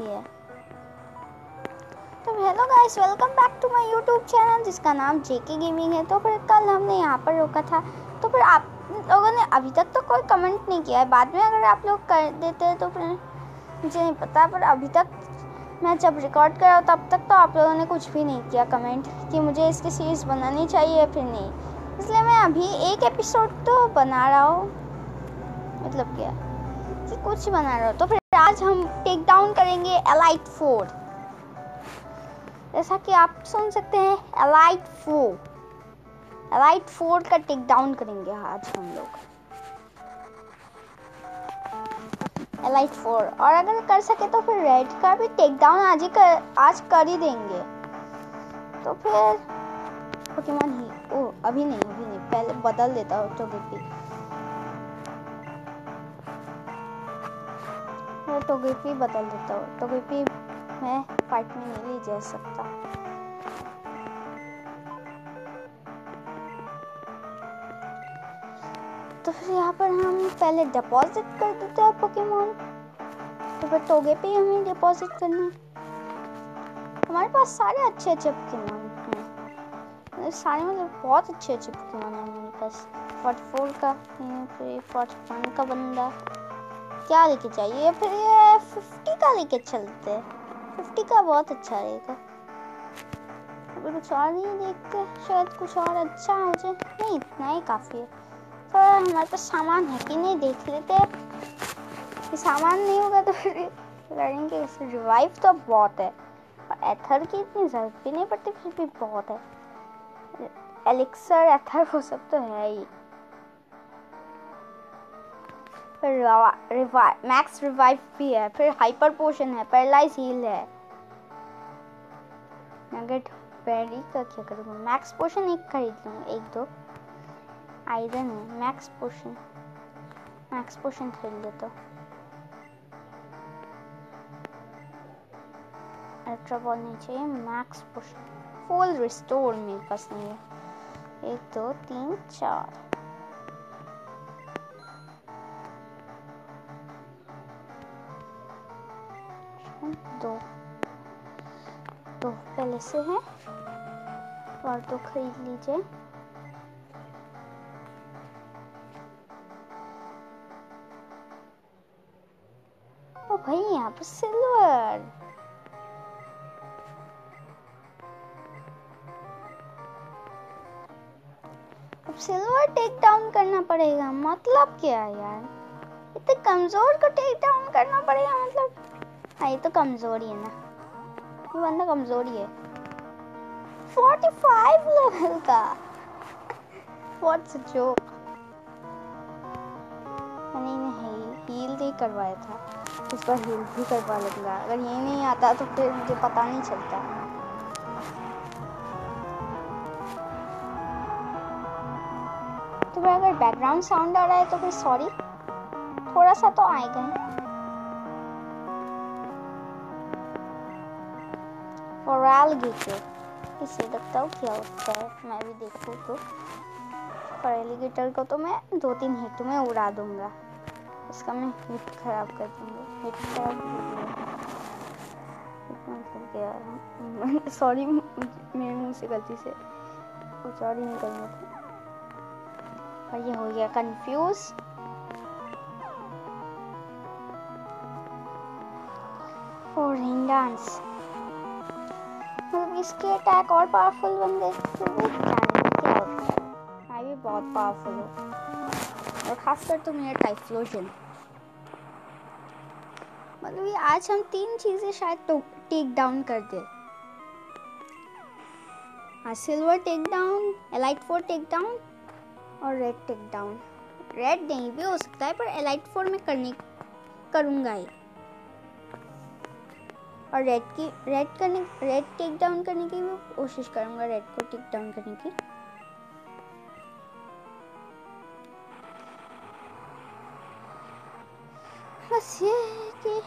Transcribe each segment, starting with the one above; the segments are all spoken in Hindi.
है तो hello guys welcome back to my YouTube channel जिसका नाम जेके गेमिंग है। तो फिर कल हमने यहाँ पर रोका था। तो फिर आप लोगों ने अभी तक तो कोई कमेंट नहीं किया है। बाद में अगर आप लोग कर देते हैं तो फिर मुझे नहीं पता, पर अभी तक मैं जब रिकॉर्ड कर रहा हूँ, तब तक तो आप लोगों ने कुछ भी नहीं किया कमेंट कि मुझे इसकी सीरीज़ बनानी चाहिए फिर नहीं। इसलिए मैं अभी एक एपिसोड तो बना रहा हूँ। मतलब क्या? कि कुछ बना रहा हूँ। तो फिर आज हम टेक डाउन करेंगे एलाइट फोर जैसा कि आप सुन सकते हैं एलाइट फोर एलाइट फोर का टेक डाउन करेंगे आज हम लोग। एलाइट फोर और अगर कर सके तो फिर रेड का भी टेक डाउन आज ही कर, आज कर ही देंगे। तो फिर ओ, अभी नहीं अभी नहीं, पहले बदल देता हूँ टोगेपी मैं टोगेपी बदल देता हूँ। टोगेपी मैं फाइट में नहीं जा सकता। तो फिर यहाँ पर हम पहले डिपॉजिट कर देते हैं पोकेमोन तो फिर टोगे पे हमें डिपॉजिट करना है। हमारे पास सारे अच्छे अच्छे पोकेमोन हैं। मतलब सारे मतलब बहुत अच्छे अच्छे पोकेमोन हैं हमारे पास। फोर्टी फोर का, फिर फोर्टी वन का बंदा। क्या लेके चाहिए फिर ये फिफ्टी का लेके चलते हैं। फिफ्टी का बहुत अच्छा रहेगा। अभी कुछ और नहीं देखते। शायद कुछ और अच्छा मुझे नहीं, इतना ही काफ़ी है। तो हमारे पास सामान है कि नहीं देख लेते सामान नहीं होगा तो फिर लड़ेंगे रिवाइव तो बहुत है। और एथर की इतनी ज़रूरत भी नहीं पड़ती, फिर भी बहुत है। एलिक्सर एथर, वो सब तो है ही। फिर रिवाइव मैक्स रिवाइव भी है, फिर हाइपर पोशन है पैरालाइज हील है। नगेट बेरी का क्या करूँगा? मैक्स पोशन एक खरीद लूँगा एक दो। आयरन है मैक्स पोशन मैक्स पोशन खरीद लेता हूँ अल्ट्रा बॉल नहीं चाहिए मैक्स पोशन फुल रिस्टोर मेरे पास नहीं है। एक, दो, तीन, चार। दो दो पहले से है और दो खरीद लीजिए। ओ भाई, यहाँ पर सिल्वर। अब सिल्वर टेक डाउन करना पड़ेगा मतलब क्या यार? इतने कमज़ोर को टेक डाउन करना पड़ेगा मतलब हाँ ये तो कमज़ोर ही है ना। ये बंदा कमज़ोर ही। है 45 लेवल का। व्हाट्स अ जोक मैंने इन्हें हील नहीं करवाया था। इस बार हील भी करवा लूँगा अगर ये नहीं आता तो फिर मुझे पता नहीं चलता। तो अगर बैकग्राउंड साउंड आ रहा है तो फिर सॉरी थोड़ा सा तो आएगा ही। और एलिगेटर इसे देखता हूँ क्या होता है मैं भी देखूँ तो और एलिगेटर को तो मैं दो तीन हिट में उड़ा दूँगा इसका मैं हिट खराब कर दूँगा हिट खराब सॉरी मेरे मुँह से गलती से कुछ और ही निकलना था और ये हो गया कंफ्यूज और डांस इसके अटैक और पावरफुल बन गए तो वो क्या मैं भी बहुत पावरफुल हूँ। और खासकर तो मेरा टाइफ्लोजन मतलब ये आज हम तीन चीज़ें शायद तो टेक डाउन कर दे। हाँ silver take down elite four take down और रेड टेक डाउन रेड नहीं भी हो सकता है, पर एलाइट फोर में करने, करूँगा ही और रेड की रेड करने रेड टेक डाउन करने की भी कोशिश करूँगा रेड को टेक डाउन करने की। बस ये है कि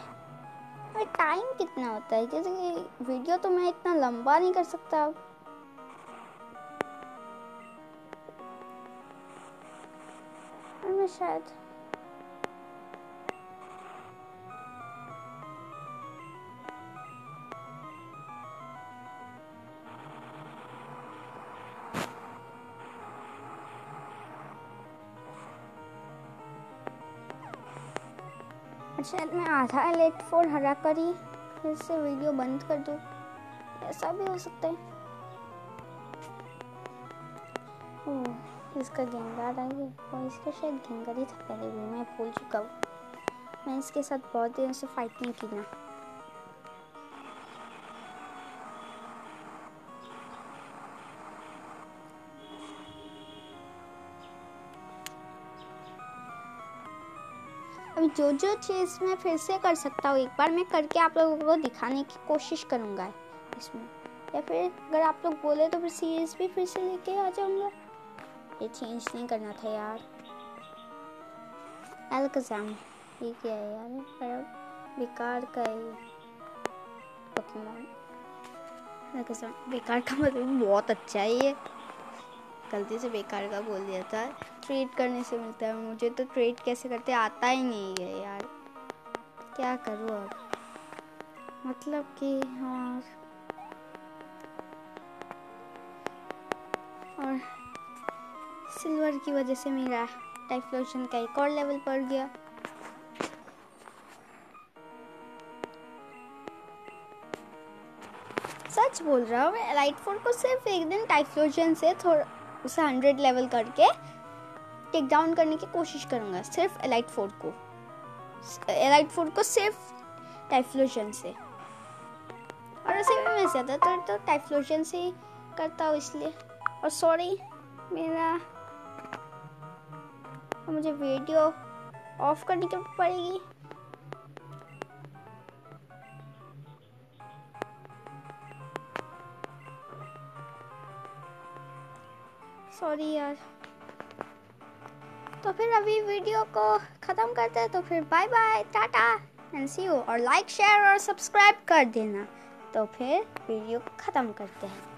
टाइम कितना होता है? जैसे कि वीडियो तो मैं इतना लंबा नहीं कर सकता अब। मैं शायद अच्छा मैं आधा लेट फोर हरा कर ही फिर से वीडियो बंद कर दूँ। ऐसा भी हो सकता है। इसका गेंगार आ गया। और इसका शायद गेंगार ही था पहले भी, मैं भूल चुका हूँ। मैं इसके साथ बहुत दिनों से फाइट नहीं की ना। जो जो चीज़ मैं फिर से कर सकता हूँ, एक बार मैं करके आप लोगों को दिखाने की कोशिश करूँगा इसमें। या फिर अगर आप लोग बोले तो फिर सीरीज़ भी फिर से लेके आ जाऊँगा ये चेंज नहीं करना था यार। एल्कजाम ये क्या है यार? बेकार का है बेकार का मतलब बहुत अच्छा है ये। गलती से बेकार का बोल दिया था ट्रेड करने से मिलता है मुझे तो ट्रेड कैसे करते आता ही नहीं है यार। क्या करूँ अब? मतलब कि हाँ। और सिल्वर की वजह से मेरा टाइफ्लोशन का एक और लेवल पड़ गया। सच बोल रहा हूँ, मैं लाइट फोर को सिर्फ़ एक दिन टाइफ्लोजन से थोड़ा उसे हंड्रेड लेवल करके टेक डाउन करने की कोशिश करूँगा, सिर्फ़ एलाइट फोर्ट को। एलाइट फोर्ट को सिर्फ़ टाइफ्लोजन से। और वैसे भी मैं ज़्यादातर तो टाइफ्लोजन से ही करता हूँ इसलिए। और सॉरी मेरा मुझे वीडियो ऑफ़ करनी पड़ेगी। सॉरी यार। तो फिर अभी वीडियो को ख़त्म करते हैं तो फिर bye bye tata and see you और लाइक शेयर और सब्सक्राइब कर देना। तो फिर वीडियो ख़त्म करते हैं।